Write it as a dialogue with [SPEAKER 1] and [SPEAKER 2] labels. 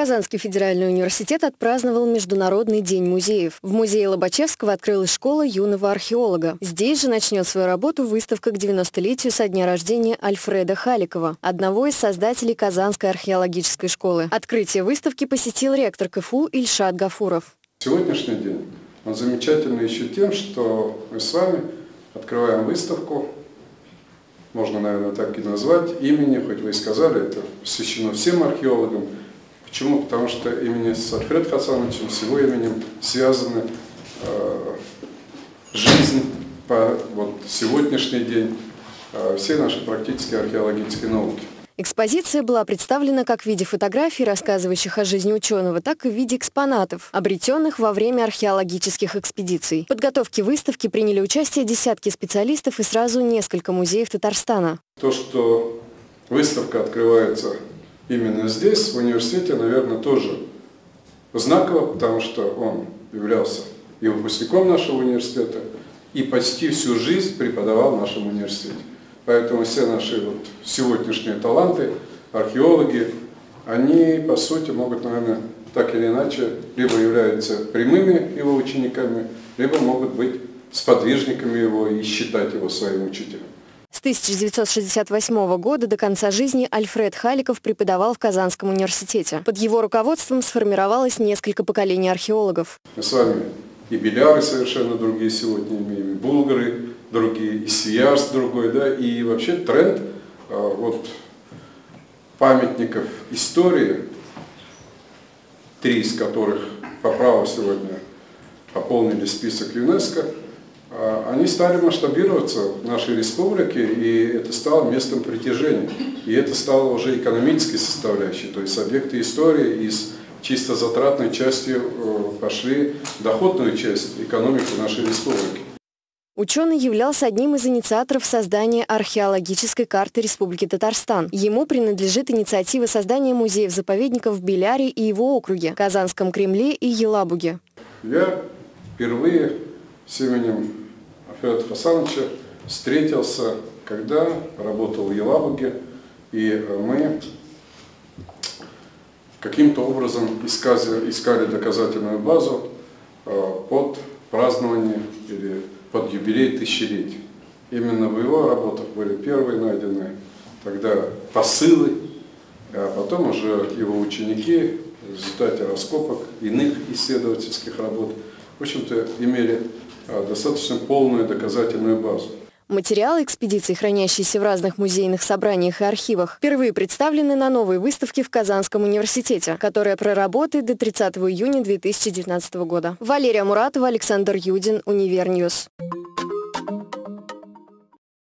[SPEAKER 1] Казанский федеральный университет отпраздновал Международный день музеев. В музее Лобачевского открылась школа юного археолога. Здесь же начнет свою работу выставка к 90-летию со дня рождения Альфреда Халикова, одного из создателей Казанской археологической школы. Открытие выставки посетил ректор КФУ Ильшат Гафуров.
[SPEAKER 2] Сегодняшний день он замечательный еще тем, что мы с вами открываем выставку, можно, наверное, так и назвать, имени, хоть вы и сказали, это посвящено всем археологам, Почему? Потому что именно с Альфредом Хасановичем, с его именем связаны э, жизнь по вот, сегодняшний день э, всей нашей практически археологической науки.
[SPEAKER 1] Экспозиция была представлена как в виде фотографий, рассказывающих о жизни ученого, так и в виде экспонатов, обретенных во время археологических экспедиций. В подготовке выставки приняли участие десятки специалистов и сразу несколько музеев Татарстана.
[SPEAKER 2] То, что выставка открывается именно здесь, в университете, наверное, тоже знаково, потому что он являлся и выпускником нашего университета, и почти всю жизнь преподавал в нашем университете. Поэтому все наши вот сегодняшние таланты, археологи, они, по сути, могут, наверное, так или иначе, либо являются прямыми его учениками, либо могут быть сподвижниками его и считать его своим учителем.
[SPEAKER 1] С 1968 года до конца жизни Альфред Халиков преподавал в Казанском университете. Под его руководством сформировалось несколько поколений археологов.
[SPEAKER 2] Мы с вами и беляры совершенно другие сегодня имеем, и булгары другие, и сиярс другой, да, и вообще тренд а, вот памятников истории, три из которых по праву сегодня пополнили список ЮНЕСКО – они стали масштабироваться в нашей республике, и это стало местом притяжения. И это стало уже экономической составляющей, то есть объекты истории из чисто затратной части э, пошли в доходную часть экономики нашей республики.
[SPEAKER 1] Ученый являлся одним из инициаторов создания археологической карты Республики Татарстан. Ему принадлежит инициатива создания музеев-заповедников в Беляре и его округе, Казанском Кремле и Елабуге.
[SPEAKER 2] Я впервые с именем Федора Хасановича встретился, когда работал в Елабуге, и мы каким-то образом искали, искали доказательную базу э, под празднование или под юбилей тысячелетия. Именно в его работах были первые найдены тогда посылы, а потом уже его ученики в результате раскопок иных исследовательских работ, в общем-то, имели достаточно полную доказательную базу.
[SPEAKER 1] Материалы экспедиции, хранящиеся в разных музейных собраниях и архивах, впервые представлены на новой выставке в Казанском университете, которая проработает до 30 июня 2019 года. Валерия Муратова, Александр Юдин, Univer News.